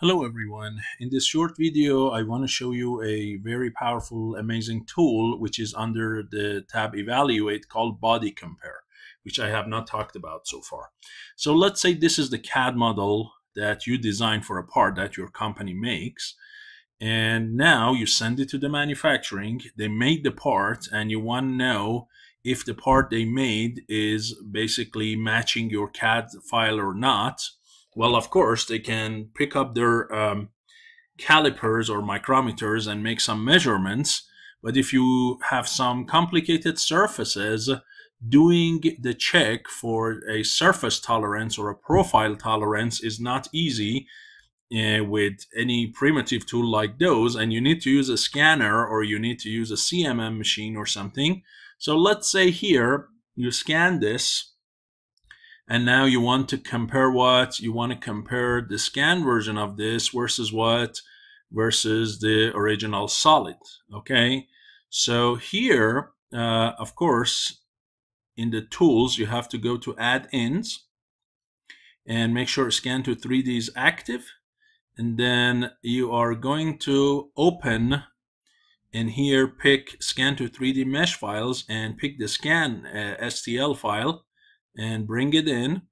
Hello everyone. In this short video, I want to show you a very powerful, amazing tool which is under the tab Evaluate called Body Compare, which I have not talked about so far. So let's say this is the CAD model that you design for a part that your company makes. And now you send it to the manufacturing, they made the part and you want to know if the part they made is basically matching your CAD file or not well, of course, they can pick up their um, calipers or micrometers and make some measurements. But if you have some complicated surfaces, doing the check for a surface tolerance or a profile tolerance is not easy uh, with any primitive tool like those. And you need to use a scanner or you need to use a CMM machine or something. So let's say here you scan this and now you want to compare what? You want to compare the scan version of this versus what? Versus the original solid okay? So here uh, of course in the tools you have to go to add-ins and make sure scan to 3d is active. And then you are going to open and here pick scan to 3d mesh files and pick the scan uh, stl file and bring it in.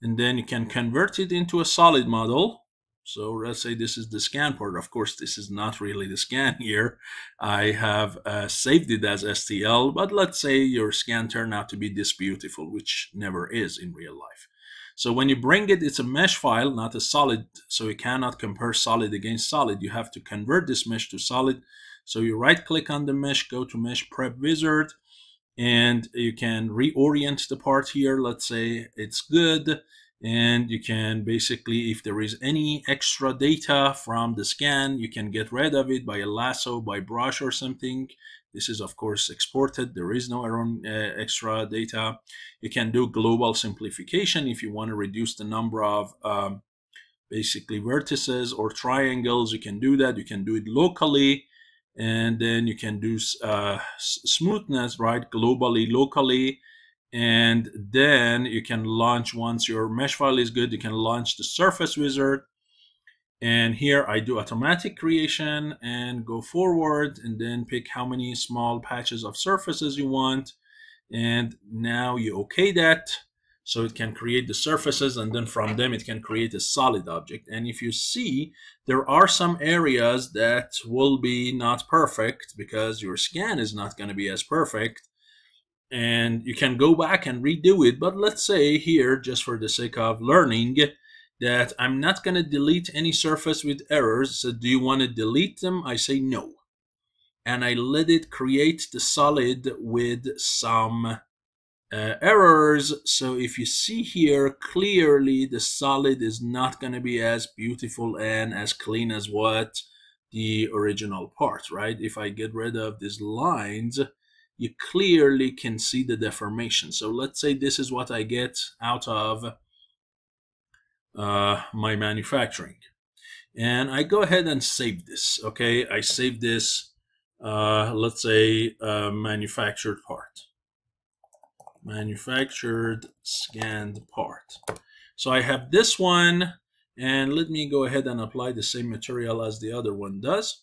And then you can convert it into a solid model. So let's say this is the scan part. Of course, this is not really the scan here. I have uh, saved it as STL, but let's say your scan turned out to be this beautiful, which never is in real life. So when you bring it, it's a mesh file, not a solid. So you cannot compare solid against solid. You have to convert this mesh to solid. So you right click on the mesh, go to mesh prep wizard, and you can reorient the part here let's say it's good and you can basically if there is any extra data from the scan you can get rid of it by a lasso by brush or something. This is of course exported. There is no uh, extra data. You can do global simplification if you want to reduce the number of um, basically vertices or triangles. You can do that. You can do it locally and then you can do uh, smoothness right globally locally. And then you can launch once your mesh file is good you can launch the surface wizard. And here I do automatic creation and go forward and then pick how many small patches of surfaces you want. And now you okay that so it can create the surfaces and then from them it can create a solid object. And if you see, there are some areas that will be not perfect because your scan is not going to be as perfect. And you can go back and redo it. But let's say here, just for the sake of learning, that I'm not going to delete any surface with errors. So do you want to delete them? I say no. And I let it create the solid with some uh, errors. So if you see here clearly the solid is not going to be as beautiful and as clean as what the original part, right? If I get rid of these lines, you clearly can see the deformation. So let's say this is what I get out of uh, my manufacturing. And I go ahead and save this, okay? I save this, uh, let's say, manufactured part manufactured scanned part. So I have this one, and let me go ahead and apply the same material as the other one does,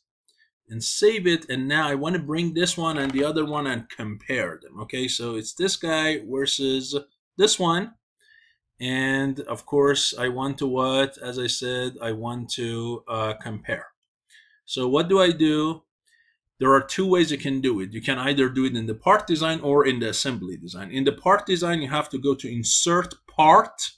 and save it. And now I want to bring this one and the other one and compare them. Okay, so it's this guy versus this one. And of course, I want to what? As I said, I want to uh, compare. So what do I do? There are two ways you can do it. You can either do it in the part design or in the assembly design. In the part design, you have to go to insert part,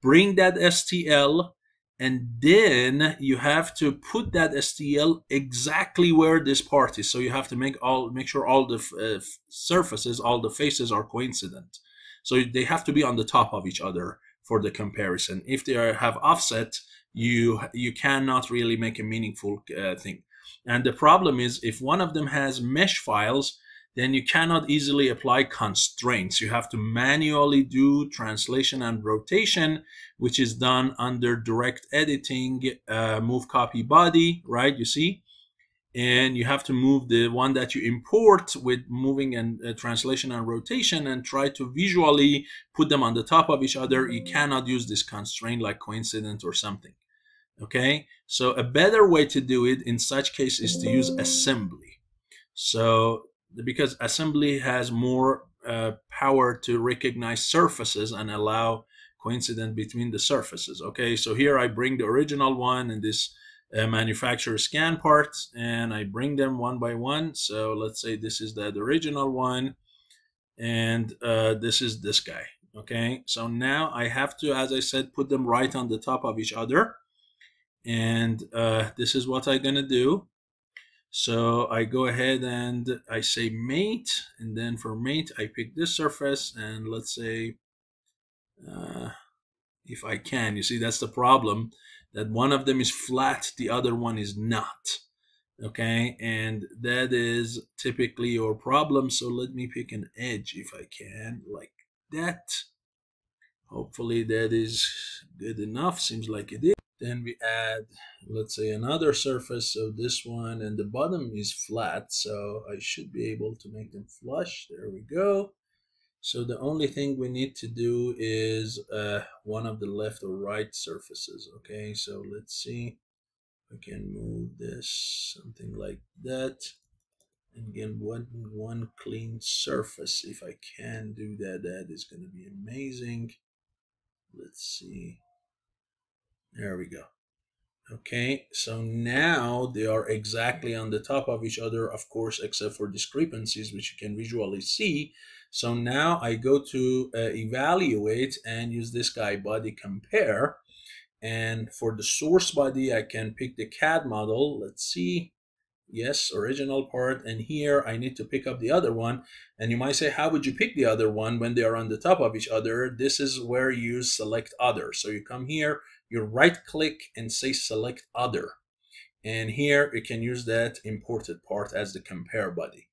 bring that STL, and then you have to put that STL exactly where this part is. So you have to make all make sure all the uh, surfaces, all the faces are coincident. So they have to be on the top of each other for the comparison. If they are, have offset, you you cannot really make a meaningful uh, thing. And the problem is if one of them has mesh files, then you cannot easily apply constraints. You have to manually do translation and rotation, which is done under direct editing, uh, move copy body, right? You see? And you have to move the one that you import with moving and uh, translation and rotation and try to visually put them on the top of each other. You cannot use this constraint like coincident or something Okay, so a better way to do it in such case is to use assembly. So because assembly has more uh, power to recognize surfaces and allow coincidence between the surfaces. Okay, so here I bring the original one and this uh, manufacturer scan parts and I bring them one by one. So let's say this is that original one and uh, this is this guy. Okay, so now I have to, as I said, put them right on the top of each other. And uh, this is what I'm gonna do. So I go ahead and I say mate, and then for mate, I pick this surface and let's say, uh, if I can, you see, that's the problem that one of them is flat, the other one is not. Okay, and that is typically your problem. So let me pick an edge if I can, like that. Hopefully that is good enough. Seems like it is. Then we add, let's say, another surface of this one, and the bottom is flat, so I should be able to make them flush. There we go. So the only thing we need to do is uh, one of the left or right surfaces. Okay, so let's see. I can move this something like that. And again, one, one clean surface. If I can do that, that is going to be amazing. Let's see. There we go. Okay, so now they are exactly on the top of each other, of course, except for discrepancies, which you can visually see. So now I go to uh, evaluate and use this guy body compare. And for the source body, I can pick the CAD model. Let's see. Yes, original part. And here I need to pick up the other one. And you might say, how would you pick the other one when they are on the top of each other? This is where you select other. So you come here, you right click and say select other. And here you can use that imported part as the compare body.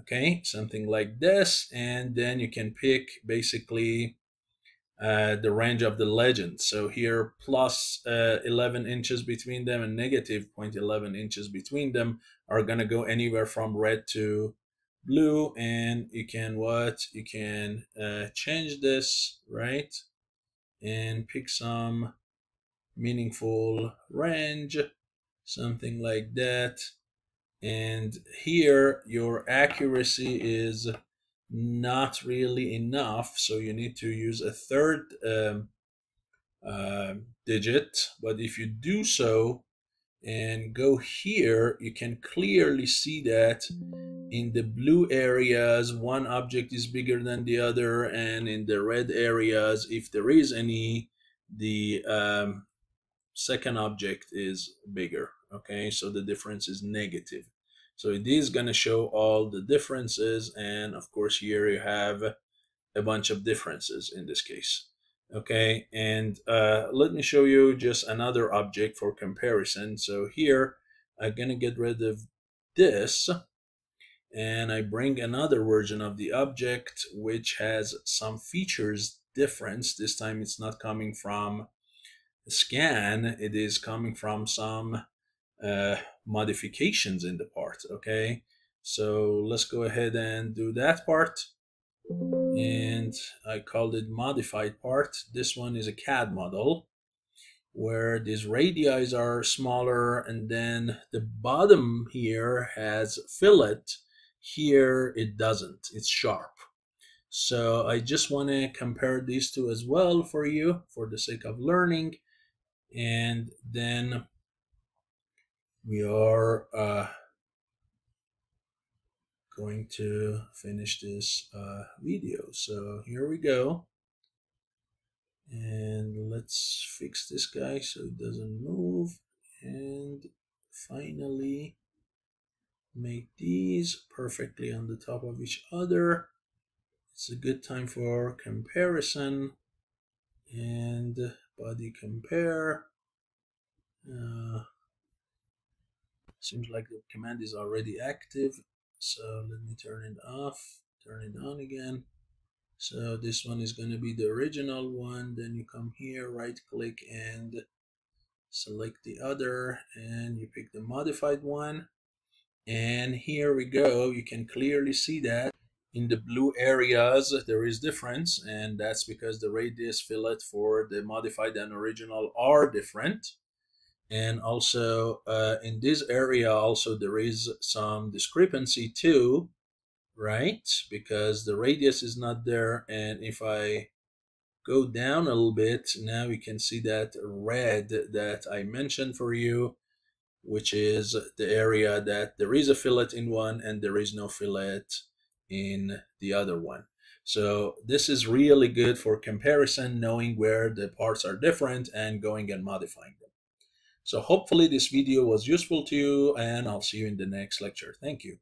Okay, something like this. And then you can pick basically uh, the range of the legend. So here plus, uh, 11 inches between them and negative 0.11 inches between them are going to go anywhere from red to blue. And you can what? You can uh, change this, right? And pick some meaningful range, something like that. And here your accuracy is not really enough. So you need to use a third um, uh, digit. But if you do so and go here, you can clearly see that in the blue areas, one object is bigger than the other. And in the red areas, if there is any, the um, second object is bigger. Okay, so the difference is negative. So it is going to show all the differences. And of course, here you have a bunch of differences in this case. Okay, and uh, let me show you just another object for comparison. So here, I'm going to get rid of this and I bring another version of the object which has some features difference. This time it's not coming from scan, it is coming from some uh, modifications in the part okay? So let's go ahead and do that part. And I called it modified part. This one is a CAD model where these radii are smaller and then the bottom here has fillet. Here it doesn't. It's sharp. So I just want to compare these two as well for you for the sake of learning. And then we are uh, going to finish this uh, video. So here we go. And let's fix this guy so it doesn't move. And finally make these perfectly on the top of each other. It's a good time for comparison and body compare. Uh, Seems like the command is already active. So let me turn it off, turn it on again. So this one is going to be the original one. Then you come here, right click and select the other and you pick the modified one. And here we go. You can clearly see that in the blue areas there is difference and that's because the radius fillet for the modified and original are different and also uh, in this area also there is some discrepancy too right? Because the radius is not there and if I go down a little bit now you can see that red that I mentioned for you which is the area that there is a fillet in one and there is no fillet in the other one. So this is really good for comparison knowing where the parts are different and going and modifying them so hopefully this video was useful to you and I'll see you in the next lecture. Thank you.